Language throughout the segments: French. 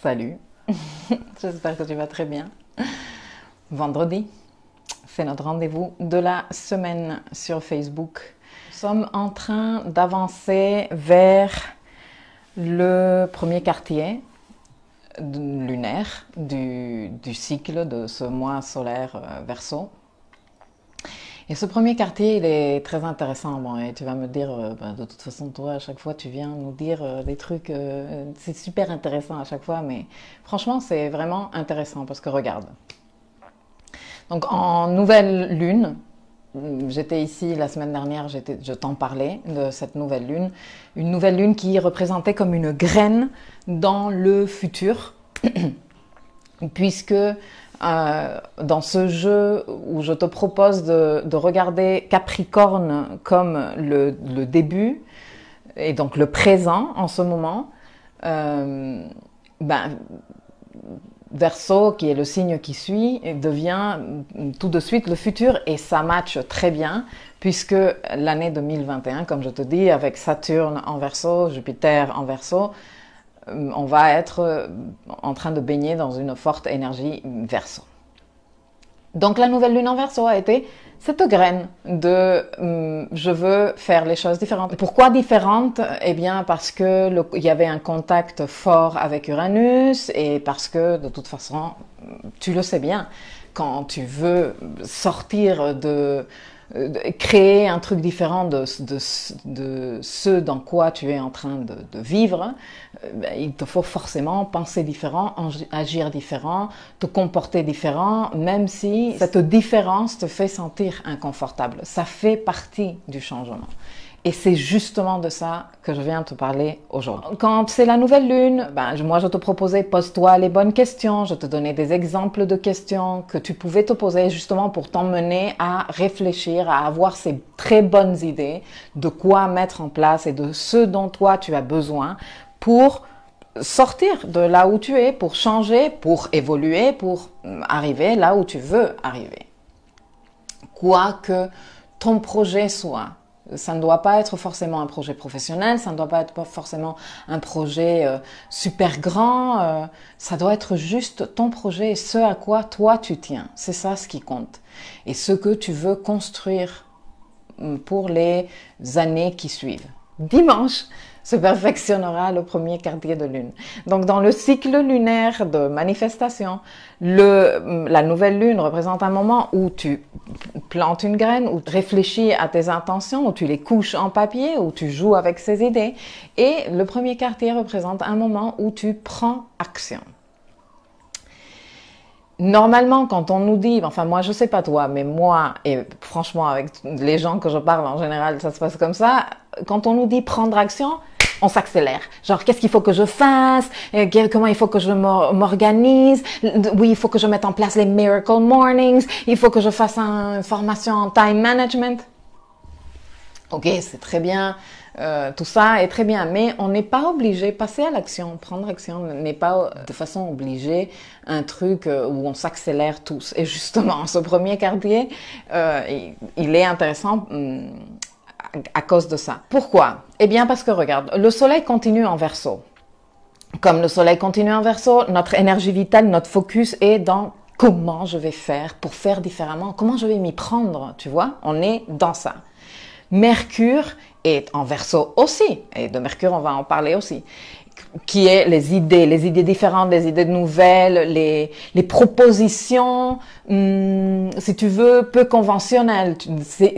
Salut, j'espère que tu vas très bien. Vendredi, c'est notre rendez-vous de la semaine sur Facebook. Nous sommes en train d'avancer vers le premier quartier lunaire du, cycle de ce mois solaire euh, verso. Et ce premier quartier, il est très intéressant. Bon, et tu vas me dire, euh, bah, de toute façon, toi, à chaque fois, tu viens nous dire euh, des trucs. Euh, c'est super intéressant à chaque fois, mais franchement, c'est vraiment intéressant parce que regarde. Donc, en nouvelle lune, j'étais ici la semaine dernière, je t'en parlais de cette nouvelle lune. Une nouvelle lune qui représentait comme une graine dans le futur, puisque euh, dans ce jeu où je te propose de, de regarder Capricorne comme le, début et donc le présent en ce moment, euh, ben, Verseau, qui est le signe qui suit, devient tout de suite le futur et ça matche très bien puisque l'année 2021, comme je te dis, avec Saturne en Verseau, Jupiter en Verseau, on va être euh, en train de baigner dans une forte énergie verso. Donc la nouvelle lune en verso a été cette graine de hum, je veux faire les choses différentes. Pourquoi différentes? Eh bien parce que il y avait un contact fort avec Uranus et parce que de toute façon, tu le sais bien, quand tu veux sortir de créer un truc différent de, ce dans quoi tu es en train de, de vivre, euh, ben, il te faut forcément penser différent, agir différent, te comporter différent, même si cette différence te fait sentir inconfortable. Ça fait partie du changement. Et c'est justement de ça que je viens te parler aujourd'hui. Quand c'est la nouvelle lune, ben, moi je te proposais pose-toi les bonnes questions, je te donnais des exemples de questions que tu pouvais te poser justement pour t'emmener à réfléchir, à avoir ces très bonnes idées de quoi mettre en place et de ce dont toi tu as besoin pour sortir de là où tu es, pour changer, pour évoluer, pour arriver là où tu veux arriver. Quoi que ton projet soit, ça ne doit pas être forcément un projet professionnel, ça ne doit pas être forcément un projet euh, super grand, euh, ça doit être juste ton projet et ce à quoi toi tu tiens. C'est ça ce qui compte. Et ce que tu veux construire mm, pour les années qui suivent. Dimanche, se perfectionnera le premier quartier de lune. Donc dans le cycle lunaire de manifestation, le, la nouvelle lune représente un moment où tu plantes une graine, où tu réfléchis à tes intentions, où tu les couches en papier, où tu joues avec ces idées. Et le premier quartier représente un moment où tu prends action. Normalement, quand on nous dit, enfin moi je sais pas toi, mais moi et franchement avec les gens que je parle en général, ça se passe comme ça. Quand on nous dit prendre action, on s'accélère. Genre, qu'est-ce qu'il faut que je fasse? Euh, Comment il faut que je m'organise? Oui, il faut que je mette en place les Miracle Mornings. Il faut que je fasse une formation en time management. Ok, c'est très bien. Euh, tout ça est très bien, mais on n'est pas obligé, passer à l'action, prendre action n'est pas euh, de façon obligée un truc où on s'accélère tous. Et justement, ce premier quartier, il est intéressant hum, à cause de ça. Pourquoi? Eh bien parce que regarde, le soleil continue en verso. Comme le soleil continue en verso, notre énergie vitale, notre focus est dans comment je vais faire pour faire différemment, comment je vais m'y prendre, tu vois? On est dans ça. Mercure est en verso aussi, et de Mercure on va en parler aussi qui est les idées, les idées différentes, les idées nouvelles, les, les propositions, hum, si tu veux, peu conventionnelles.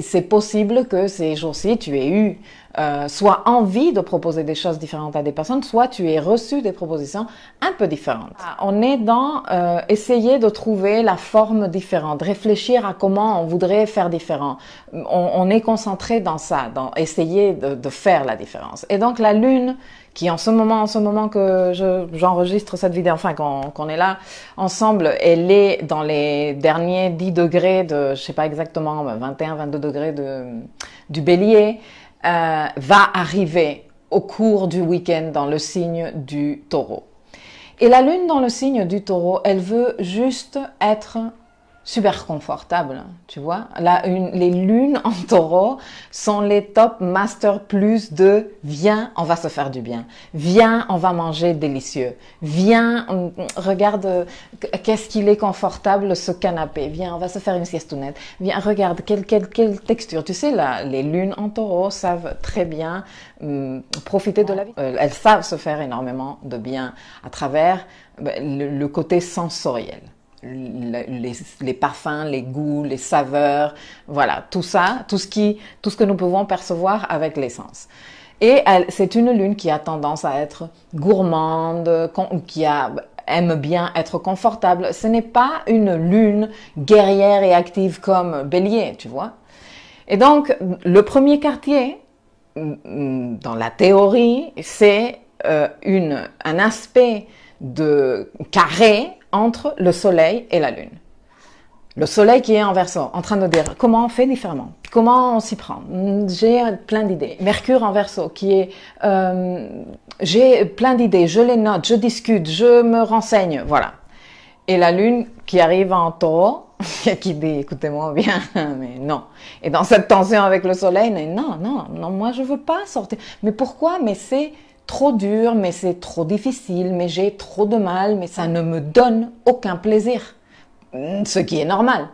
C'est possible que ces jours-ci, tu aies eu euh, soit envie de proposer des choses différentes à des personnes, soit tu aies reçu des propositions un peu différentes. Ah, on est dans euh, essayer de trouver la forme différente, réfléchir à comment on voudrait faire différent. On, on est concentré dans ça, dans essayer de, de faire la différence. Et donc la lune qui en ce moment, en ce moment que j'enregistre cette vidéo, enfin qu'on est là ensemble, elle est dans les derniers 10 degrés de, je sais pas exactement, 21, 22 degrés de, du bélier, euh, va arriver au cours du week-end dans le signe du taureau. Et la lune dans le signe du taureau, elle veut juste être super confortable, tu vois. Là, une, les lunes en taureau sont les top master plus de viens, on va se faire du bien. Viens, on va manger délicieux. Viens, regarde euh, qu'est-ce qu'il est confortable ce canapé. Viens, on va se faire une siestonnette. Viens, regarde quelle, quelle, quelle texture. Tu sais, là, les lunes en taureau savent très bien hum, profiter de la vie. Euh, elles savent se faire énormément de bien à travers ben, le côté sensoriel les, parfums, les goûts, les saveurs, voilà, tout ça, tout ce, qui, tout ce que nous pouvons percevoir avec l'essence. Et c'est une lune qui a tendance à être gourmande, qui aime bien être confortable. Ce n'est pas une lune guerrière et active comme Bélier, tu vois. Et donc, le premier quartier, dans la théorie, c'est euh, un aspect de carré entre le soleil et la lune. Le soleil qui est en verso, en train de dire comment on fait différemment, comment on s'y prend? J'ai plein d'idées. Mercure en verso qui est euh, j'ai plein d'idées, je les note, je discute, je me renseigne, voilà. Et la lune qui arrive en taureau, qui dit écoutez-moi bien, mais non. Et dans cette tension avec le soleil, non, non, non, moi je veux pas sortir. Mais pourquoi? Mais c'est trop dur, mais c'est trop difficile, mais j'ai trop de mal, mais ça ne me donne aucun plaisir. Ce qui est normal.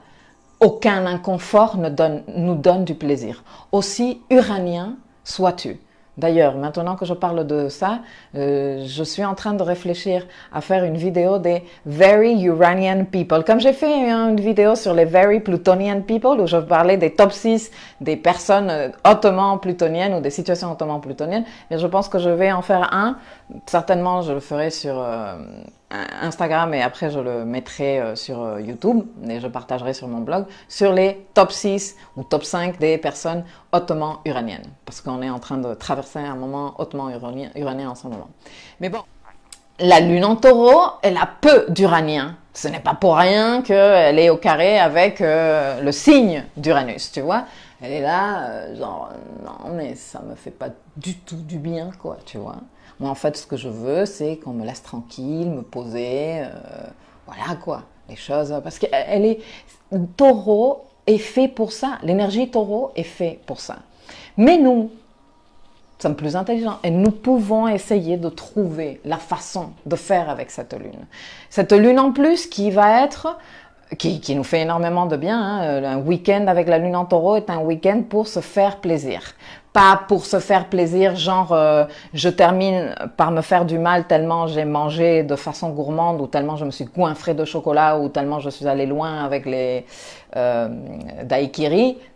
Aucun inconfort ne donne, nous donne du plaisir. Aussi uranien sois-tu. D'ailleurs, maintenant que je parle de ça, euh, je suis en train de réfléchir à faire une vidéo des Very Uranian People. Comme j'ai fait une vidéo sur les Very Plutonian People, où je parlais des top 6 des personnes euh, hautement plutoniennes ou des situations hautement plutoniennes, mais je pense que je vais en faire un. Certainement, je le ferai sur euh, Instagram et après je le mettrai euh, sur euh, YouTube et je partagerai sur mon blog sur les top 6 ou top 5 des personnes hautement uraniennes parce qu'on est en train de traverser un moment hautement uranien, en ce moment. Mais bon, la lune en taureau, elle a peu d'uranien. Ce n'est pas pour rien qu'elle est au carré avec le signe d'Uranus, tu vois. Elle est là, genre, non mais ça me fait pas du tout du bien, quoi, tu vois. Moi, en fait, ce que je veux, c'est qu'on me laisse tranquille, me poser, euh, voilà quoi, les choses. Parce qu'elle est. Taureau est fait pour ça. L'énergie taureau est fait pour ça. Mais nous, sommes plus intelligents et nous pouvons essayer de trouver la façon de faire avec cette lune. Cette lune en plus qui va être qui, qui, nous fait énormément de bien. Hein. Un week-end avec la lune en taureau est un week-end pour se faire plaisir. Pas pour se faire plaisir, genre euh, je termine par me faire du mal tellement j'ai mangé de façon gourmande ou tellement je me suis coinfré de chocolat ou tellement je suis allé loin avec les euh.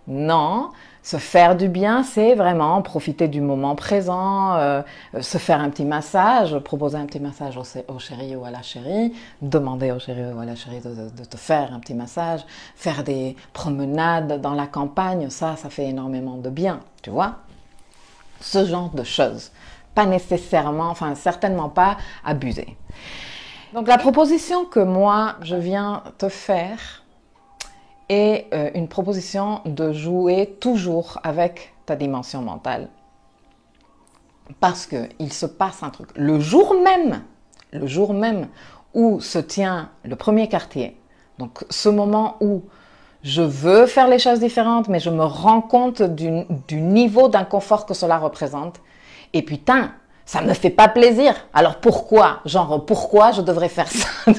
Non, se faire du bien, c'est vraiment profiter du moment présent, euh, se faire un petit massage, proposer un petit massage au, chéri ou à la chérie, demander au chéri ou à la chérie de, te faire un petit massage, faire des promenades dans la campagne, ça, ça fait énormément de bien, tu vois. Ce genre de choses. Pas nécessairement, enfin certainement pas abuser. Donc la proposition que moi je viens te faire, et euh, une proposition de jouer toujours avec ta dimension mentale. Parce qu'il se passe un truc. Le jour même, le jour même où se tient le premier quartier, donc ce moment où je veux faire les choses différentes, mais je me rends compte du, du niveau d'inconfort que cela représente. Et putain, ça me fait pas plaisir. Alors pourquoi? Genre, pourquoi je devrais faire ça?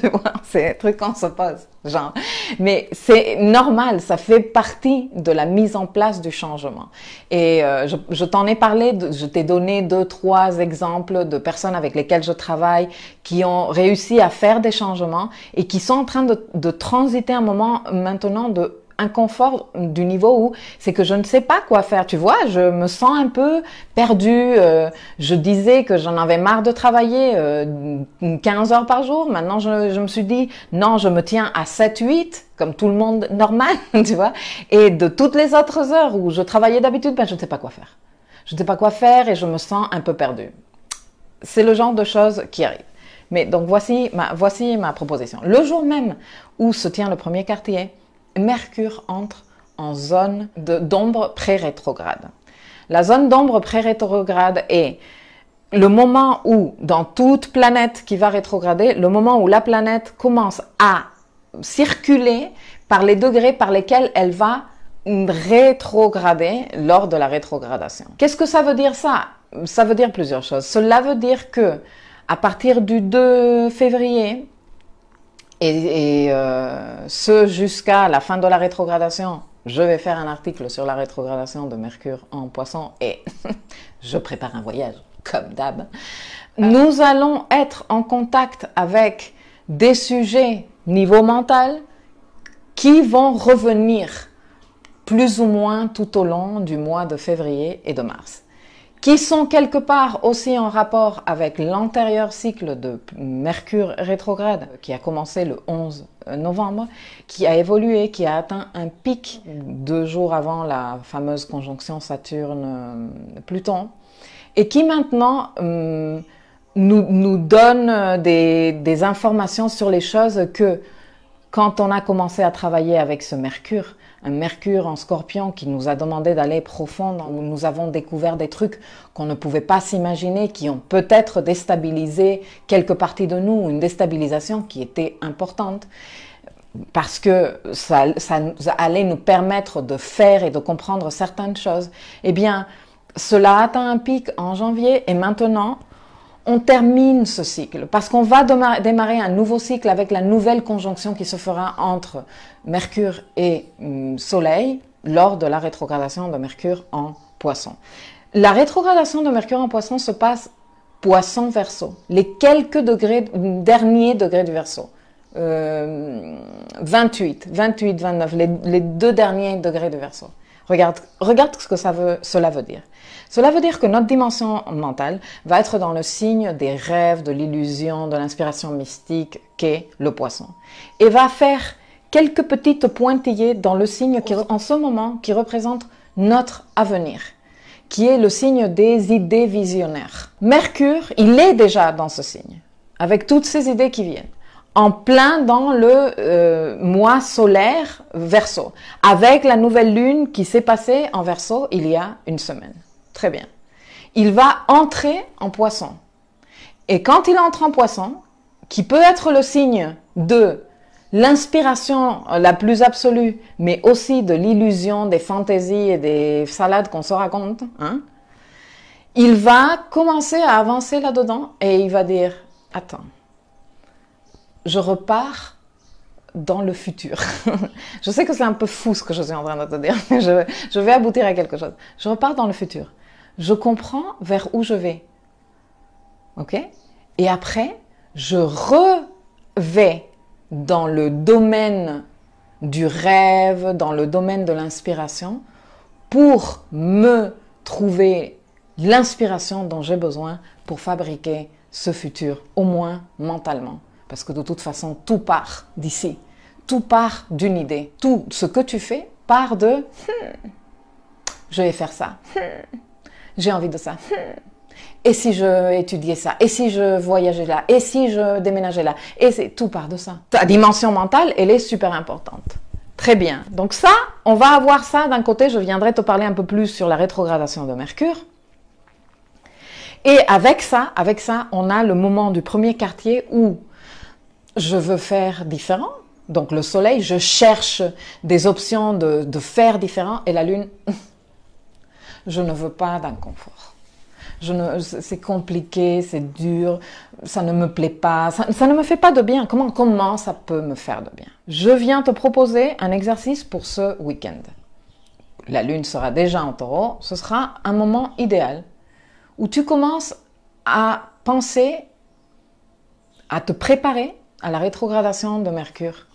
C'est un truc qu'on se pose. Genre, mais c'est normal, ça fait partie de la mise en place du changement. Et euh, je, t'en ai parlé, je t'ai donné deux, trois exemples de personnes avec lesquelles je travaille qui ont réussi à faire des changements et qui sont en train de, de transiter un moment maintenant de inconfort du niveau où c'est que je ne sais pas quoi faire. Tu vois, je me sens un peu perdue. Euh, je disais que j'en avais marre de travailler 15 euh, heures par jour. Maintenant, je, me suis dit, non, je me tiens à 7, 8, comme tout le monde normal, tu vois. Et de toutes les autres heures où je travaillais d'habitude, ben, je ne sais pas quoi faire. Je ne sais pas quoi faire et je me sens un peu perdue. C'est le genre de choses qui arrivent. Mais donc voici ma, voici ma proposition. Le jour même où se tient le premier quartier, Mercure entre en zone d'ombre pré-rétrograde. La zone d'ombre pré-rétrograde est le moment où, dans toute planète qui va rétrograder, le moment où la planète commence à circuler par les degrés par lesquels elle va rétrograder lors de la rétrogradation. Qu'est-ce que ça veut dire ça? Ça veut dire plusieurs choses. Cela veut dire que à partir du 2 février et, euh, ce jusqu'à la fin de la rétrogradation, je vais faire un article sur la rétrogradation de Mercure en Poisson et je prépare un voyage comme d'hab. Nous allons être en contact avec des sujets niveau mental qui vont revenir plus ou moins tout au long du mois de février et de mars, qui sont quelque part aussi en rapport avec l'antérieur cycle de Mercure rétrograde qui a commencé le 11 novembre, qui a évolué, qui a atteint un pic deux jours avant la fameuse conjonction Saturne-Pluton, et qui maintenant hum, nous, donne des informations sur les choses que quand on a commencé à travailler avec ce Mercure, un Mercure en scorpion qui nous a demandé d'aller profond, où nous avons découvert des trucs qu'on ne pouvait pas s'imaginer, qui ont peut-être déstabilisé quelques parties de nous, une déstabilisation qui était importante, parce que ça, allait nous permettre de faire et de comprendre certaines choses. Eh bien, cela atteint un pic en janvier et maintenant, on termine ce cycle parce qu'on va démarrer un nouveau cycle avec la nouvelle conjonction qui se fera entre Mercure et hum, Soleil lors de la rétrogradation de Mercure en Poisson. La rétrogradation de Mercure en Poisson se passe Poisson verso, les quelques degrés, derniers degrés du verso. 28, 28, 29, les, les, deux derniers degrés du verso. Regarde, ce que cela veut dire. Cela veut dire que notre dimension mentale va être dans le signe des rêves, de l'illusion, de l'inspiration mystique qu'est le poisson. Et va faire quelques petites pointillés dans le signe qui, en ce moment qui représente notre avenir, qui est le signe des idées visionnaires. Mercure, il est déjà dans ce signe, avec toutes ces idées qui viennent en plein dans le euh, mois solaire verso, avec la nouvelle lune qui s'est passée en verso il y a une semaine. Très bien. Il va entrer en poisson. Et quand il entre en poisson, qui peut être le signe de l'inspiration la plus absolue, mais aussi de l'illusion, des fantaisies et des salades qu'on se raconte, hein, il va commencer à avancer là-dedans et il va dire, attends, je repars dans le futur. je sais que c'est un peu fou ce que je suis en train de te dire, mais je, je vais aboutir à quelque chose. Je repars dans le futur je comprends vers où je vais. OK? Et après, je revais dans le domaine du rêve, dans le domaine de l'inspiration, pour me trouver l'inspiration dont j'ai besoin pour fabriquer ce futur, au moins mentalement. Parce que de toute façon, tout part d'ici. Tout part d'une idée. Tout ce que tu fais part de hmm, je vais faire ça. Hmm, j'ai envie de ça. Et si je étudiais ça? Et si je voyageais là? Et si je déménageais là? Et c'est tout part de ça. Ta dimension mentale, elle est super importante. Très bien. Donc ça, on va avoir ça d'un côté. Je viendrai te parler un peu plus sur la rétrogradation de Mercure. Et avec ça, avec ça, on a le moment du premier quartier où je veux faire différent. Donc le soleil, je cherche des options de, de faire différent. Et la lune, je ne veux pas d'inconfort. C'est compliqué, c'est dur, ça ne me plaît pas, ça, ça, ne me fait pas de bien. Comment, comment ça peut me faire de bien? Je viens te proposer un exercice pour ce week-end. La lune sera déjà en taureau, ce sera un moment idéal où tu commences à penser, à te préparer à la rétrogradation de Mercure.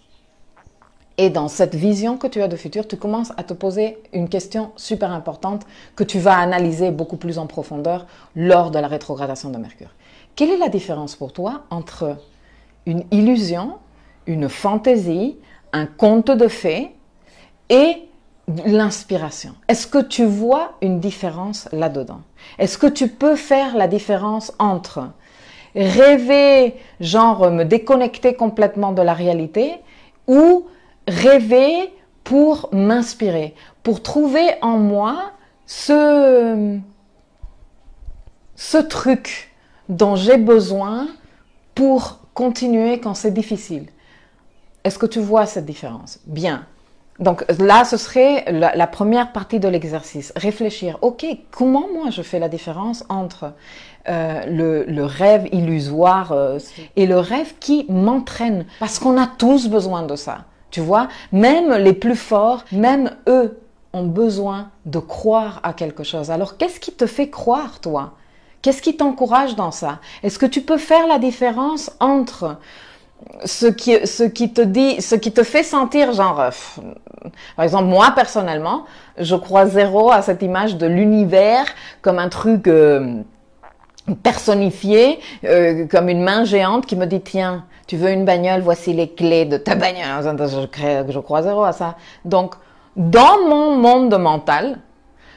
Et dans cette vision que tu as de futur, tu commences à te poser une question super importante que tu vas analyser beaucoup plus en profondeur lors de la rétrogradation de Mercure. Quelle est la différence pour toi entre une illusion, une fantaisie, un conte de fées et l'inspiration? Est-ce que tu vois une différence là-dedans? Est-ce que tu peux faire la différence entre rêver, genre me déconnecter complètement de la réalité, ou rêver pour m'inspirer, pour trouver en moi ce, truc dont j'ai besoin pour continuer quand c'est difficile. Est-ce que tu vois cette différence? Bien. Donc là, ce serait la, première partie de l'exercice. Réfléchir, ok, comment moi je fais la différence entre euh, le, rêve illusoire euh, et le rêve qui m'entraîne? Parce qu'on a tous besoin de ça. Tu vois, même les plus forts, même eux ont besoin de croire à quelque chose. Alors qu'est-ce qui te fait croire, toi? Qu'est-ce qui t'encourage dans ça? Est-ce que tu peux faire la différence entre ce qui, ce qui te dit, ce qui te fait sentir genre, euh, par exemple, moi personnellement, je crois zéro à cette image de l'univers comme un truc euh, personnifié, euh, comme une main géante qui me dit tiens, tu veux une bagnole, voici les clés de ta bagnole. Je, crois zéro à ça. Donc, dans mon monde mental,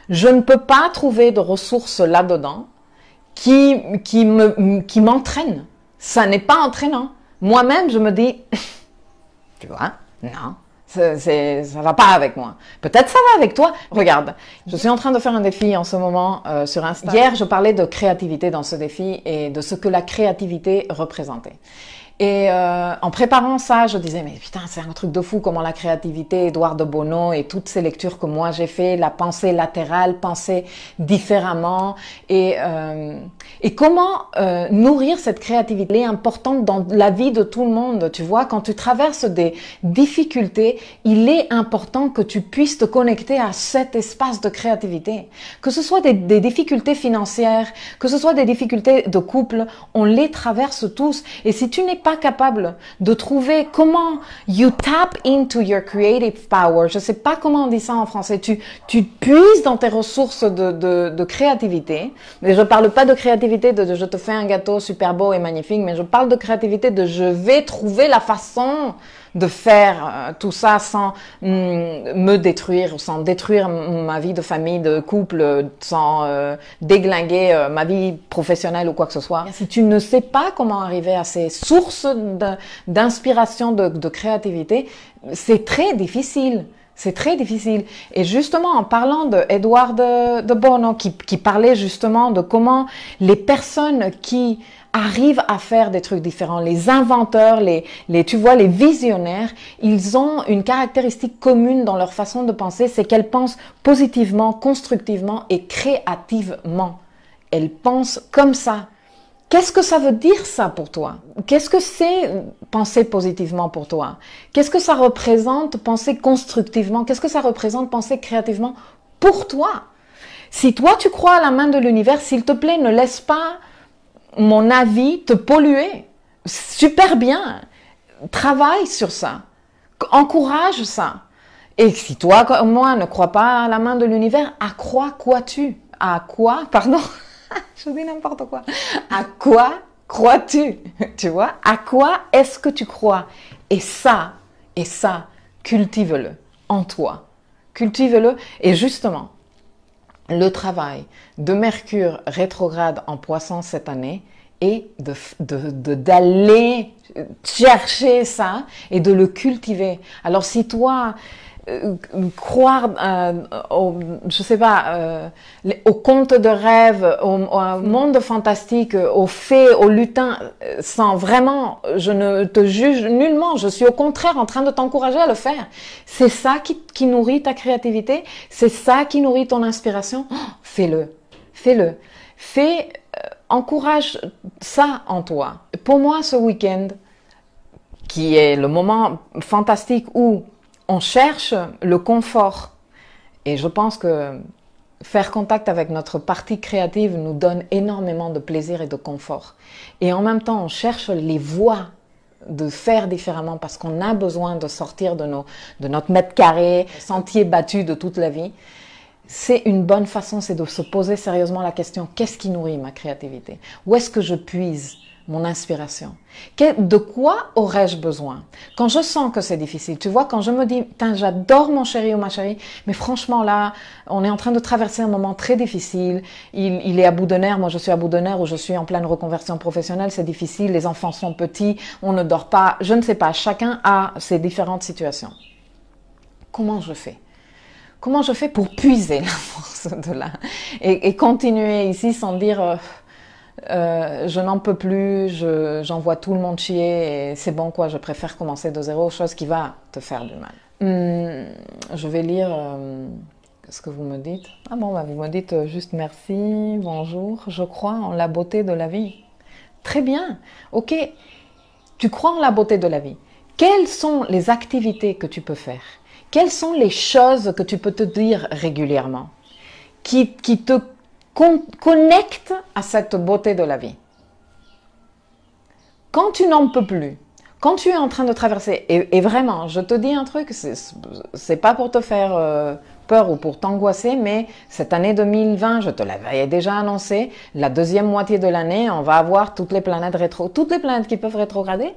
je ne peux pas trouver de ressources là-dedans qui, qui me, qui m'entraînent. Ça n'est pas entraînant moi-même, je me dis, tu vois, non, ça, ça va pas avec moi. Peut-être ça va avec toi. Regarde, je suis en train de faire un défi en ce moment euh, sur Insta. Hier, je parlais de créativité dans ce défi et de ce que la créativité représentait. Et euh, en préparant ça, je disais, mais putain, c'est un truc de fou comment la créativité, Edouard de Bono et toutes ces lectures que moi j'ai fait, la pensée latérale, penser différemment, et, euh, et comment euh, nourrir cette créativité importante dans la vie de tout le monde. Tu vois, quand tu traverses des difficultés, il est important que tu puisses te connecter à cet espace de créativité. Que ce soit des, des difficultés financières, que ce soit des difficultés de couple, on les traverse tous. Et si tu n'es pas capable de trouver comment you tap into your creative power. Je sais pas comment on dit ça en français. Tu, tu puises dans tes ressources de, de, de créativité. Mais je parle pas de créativité de, je te fais un gâteau super beau et magnifique, mais je parle de créativité de je vais trouver la façon de faire euh, tout ça sans mm, me détruire, sans détruire ma vie de famille, de couple, sans euh, déglinguer euh, ma vie professionnelle ou quoi que ce soit. Si tu ne sais pas comment arriver à ces sources d'inspiration, de, créativité, c'est très difficile. C'est très difficile. Et justement, en parlant de Edouard de, de Bono, qui, qui, parlait justement de comment les personnes qui arrivent à faire des trucs différents. Les inventeurs, les, les, tu vois, les visionnaires, ils ont une caractéristique commune dans leur façon de penser, c'est qu'elles pensent positivement, constructivement et créativement. Elles pensent comme ça. Qu'est-ce que ça veut dire ça pour toi? Qu'est-ce que c'est penser positivement pour toi? Qu'est-ce que ça représente penser constructivement? Qu'est-ce que ça représente penser créativement pour toi? Si toi tu crois à la main de l'univers, s'il te plaît, ne laisse pas mon avis te polluer. Super bien. Travaille sur ça. Encourage ça. Et si toi, comme moi, ne crois pas à la main de l'univers, à quoi crois-tu? À quoi Pardon? Je dis n'importe quoi. À quoi crois-tu? Tu vois? À quoi est-ce que tu crois? Et ça, et ça, cultive-le en toi. Cultive-le. Et justement, le travail de Mercure rétrograde en poisson cette année est d'aller de, chercher ça et de le cultiver. Alors si toi, croire, euh, au, je sais pas, euh, aux contes de rêve, au, monde fantastique, aux fées, aux lutins, sans vraiment, je ne te juge nullement. Je suis au contraire en train de t'encourager à le faire. C'est ça qui, qui, nourrit ta créativité, c'est ça qui nourrit ton inspiration. Oh, fais-le, fais-le, fais, encourage ça en toi. Pour moi, ce week-end, qui est le moment fantastique où on cherche le confort. Et je pense que faire contact avec notre partie créative nous donne énormément de plaisir et de confort. Et en même temps, on cherche les voies de faire différemment parce qu'on a besoin de sortir de, nos, de notre mètre carré, sentier battu de toute la vie. C'est une bonne façon, c'est de se poser sérieusement la question, qu'est-ce qui nourrit ma créativité? Où est-ce que je puise? Mon inspiration. De quoi aurais-je besoin? Quand je sens que c'est difficile, tu vois, quand je me dis, j'adore mon chéri ou ma chérie, mais franchement là, on est en train de traverser un moment très difficile, il, est à bout de nerfs, moi je suis à bout de nerfs, ou je suis en pleine reconversion professionnelle, c'est difficile, les enfants sont petits, on ne dort pas, je ne sais pas, chacun a ses différentes situations. Comment je fais? Comment je fais pour puiser la force de là et, continuer ici sans dire... Euh, euh, je n'en peux plus, j'en vois tout le monde chier et c'est bon quoi, je préfère commencer de zéro, chose qui va te faire du mal. Hmm, je vais lire euh, ce que vous me dites? Ah bon, bah, vous me dites euh, juste merci, bonjour, je crois en la beauté de la vie. Très bien, ok, tu crois en la beauté de la vie. Quelles sont les activités que tu peux faire? Quelles sont les choses que tu peux te dire régulièrement? Qui, qui te connectent à cette beauté de la vie. Quand tu n'en peux plus, quand tu es en train de traverser, et, vraiment, je te dis un truc, c'est pas pour te faire euh, peur ou pour t'angoisser, mais cette année 2020, je te l'avais déjà annoncé, la deuxième moitié de l'année, on va avoir toutes les planètes rétro, toutes les planètes qui peuvent rétrograder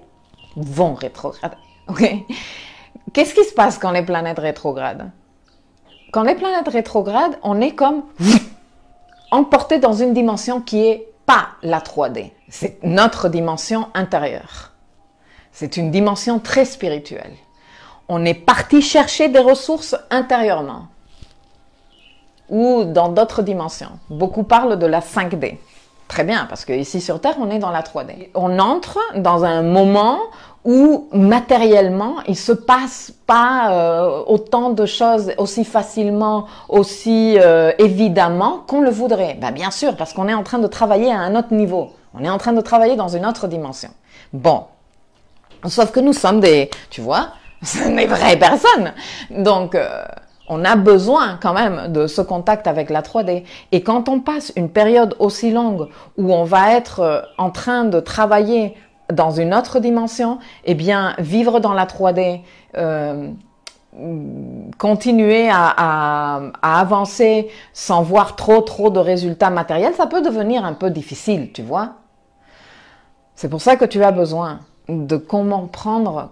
vont rétrograder. Ok. Qu'est-ce qui se passe quand les planètes rétrogradent? Quand les planètes rétrogradent, on est comme emporté dans une dimension qui est pas la 3D. C'est notre dimension intérieure. C'est une dimension très spirituelle. On est parti chercher des ressources intérieurement ou dans d'autres dimensions. Beaucoup parlent de la 5D. Très bien, parce que ici sur Terre, on est dans la 3D. On entre dans un moment où matériellement, il se passe pas euh, autant de choses aussi facilement, aussi euh, évidemment qu'on le voudrait. Ben, bien sûr, parce qu'on est en train de travailler à un autre niveau. On est en train de travailler dans une autre dimension. Bon, Sauf que nous sommes des, tu vois, des vraies personnes. Donc, euh, on a besoin quand même de ce contact avec la 3D. Et quand on passe une période aussi longue où on va être euh, en train de travailler dans une autre dimension, eh bien, vivre dans la 3D, euh, continuer à, à, avancer sans voir trop trop de résultats matériels, ça peut devenir un peu difficile, tu vois. C'est pour ça que tu as besoin de comment prendre,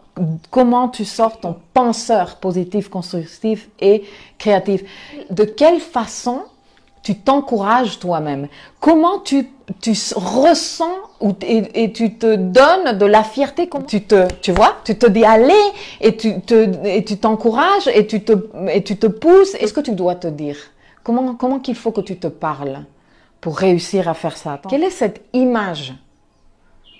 comment tu sors ton penseur positif, constructif et créatif. De quelle façon tu t'encourages toi-même. Comment tu, tu ressens et, tu te donnes de la fierté? Comment tu te tu vois tu te dis allez et tu te et tu t'encourages et tu te et tu te pousses. Est-ce que tu dois te dire comment comment qu'il faut que tu te parles pour réussir à faire ça? Quelle est cette image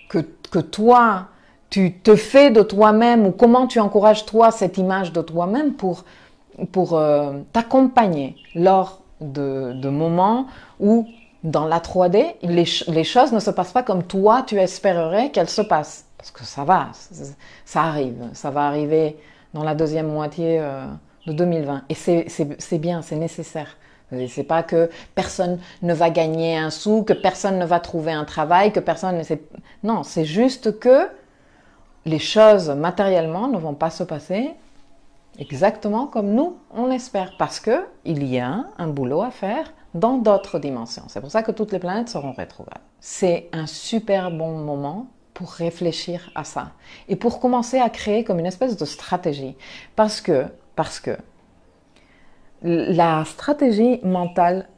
que que toi tu te fais de toi-même ou comment tu encourages toi cette image de toi-même pour, pour euh, t'accompagner lors de, moments où dans la 3D, les, les, choses ne se passent pas comme toi tu espérerais qu'elles se passent. Parce que ça va, ça arrive, ça va arriver dans la deuxième moitié euh, de 2020. Et c'est bien, c'est nécessaire. C'est pas que personne ne va gagner un sou, que personne ne va trouver un travail, que personne ne sait. Non, c'est juste que les choses matériellement ne vont pas se passer exactement comme nous, on l'espère, parce que il y a un boulot à faire dans d'autres dimensions. C'est pour ça que toutes les planètes seront rétrogrades. C'est un super bon moment pour réfléchir à ça et pour commencer à créer comme une espèce de stratégie, parce que parce que la stratégie mentale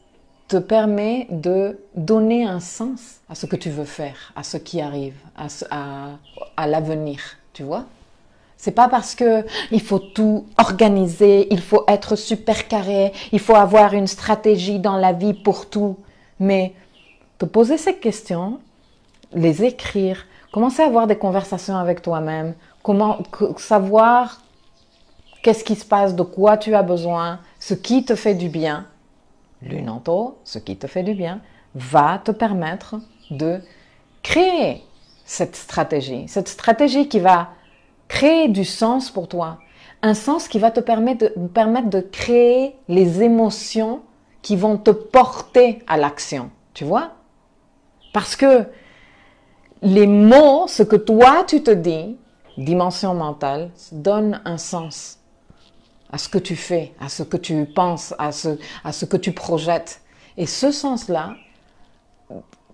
te permet de donner un sens à ce que tu veux faire, à ce qui arrive, à, l'avenir, tu vois? C'est pas parce que il faut tout organiser, il faut être super carré, il faut avoir une stratégie dans la vie pour tout, mais te poser ces questions, les écrire, commencer à avoir des conversations avec toi-même, comment savoir qu'est-ce qui se passe, de quoi tu as besoin, ce qui te fait du bien, l'unanto, ce qui te fait du bien, va te permettre de créer cette stratégie. Cette stratégie qui va créer du sens pour toi. Un sens qui va te permettre de, créer les émotions qui vont te porter à l'action. Tu vois? Parce que les mots, ce que toi tu te dis, dimension mentale, donne un sens à ce que tu fais, à ce que tu penses, à ce, à ce que tu projettes. Et ce sens-là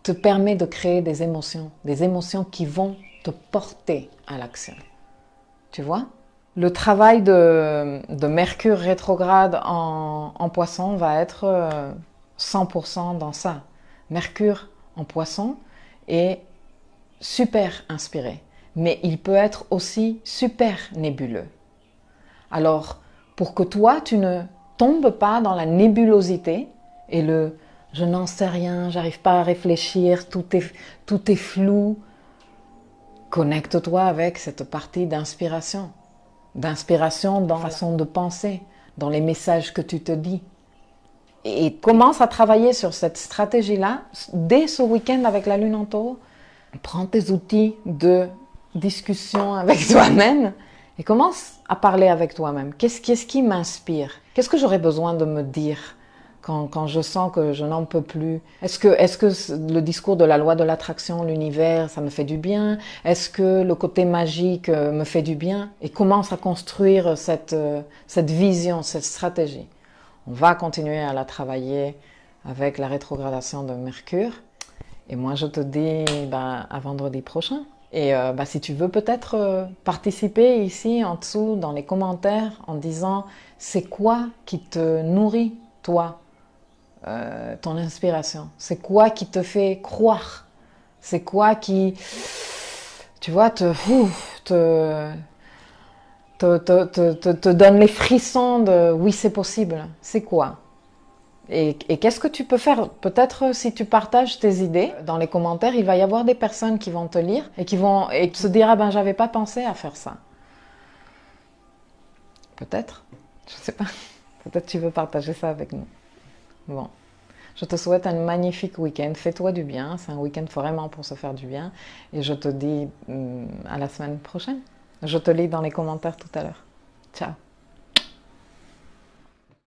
te permet de créer des émotions, des émotions qui vont te porter à l'action. Tu vois Le travail de, Mercure rétrograde en, en, poisson va être 100% euh, dans ça. Mercure en poisson est super inspiré, mais il peut être aussi super nébuleux. Alors, pour que toi, tu ne tombes pas dans la nébulosité et le je n'en sais rien, j'arrive pas à réfléchir, tout est, tout est flou. Connecte-toi avec cette partie d'inspiration. D'inspiration dans la façon de penser, dans les messages que tu te dis. Et commence à travailler sur cette stratégie-là dès ce week-end avec la lune en taureau. Prends tes outils de discussion avec toi-même et commence à parler avec toi-même. Qu'est-ce, qu'est-ce qui m'inspire? Qu'est-ce que j'aurais besoin de me dire? Quand, je sens que je n'en peux plus Est-ce que, le discours de la loi de l'attraction, l'univers, ça me fait du bien? Est-ce que le côté magique euh, me fait du bien? Et commence à construire cette, euh, cette vision, cette stratégie? On va continuer à la travailler avec la rétrogradation de Mercure. Et moi, je te dis ben, à vendredi prochain. Et euh, ben, si tu veux peut-être participer ici en dessous dans les commentaires en disant c'est quoi qui te nourrit, toi, euh, ton inspiration C'est quoi qui te fait croire? C'est quoi qui, tu vois, te, te, te, te, donne les frissons de oui, c'est possible C'est quoi? Et, qu'est-ce que tu peux faire? Peut-être si tu partages tes idées dans les commentaires, il va y avoir des personnes qui vont te lire et qui vont et se dire ah ben j'avais pas pensé à faire ça. Peut-être, je sais pas. Peut-être tu veux partager ça avec nous. Bon. Je te souhaite un magnifique week-end. Fais-toi du bien. C'est un week-end vraiment pour se faire du bien. Et je te dis mm, à la semaine prochaine. Je te lis dans les commentaires tout à l'heure. Ciao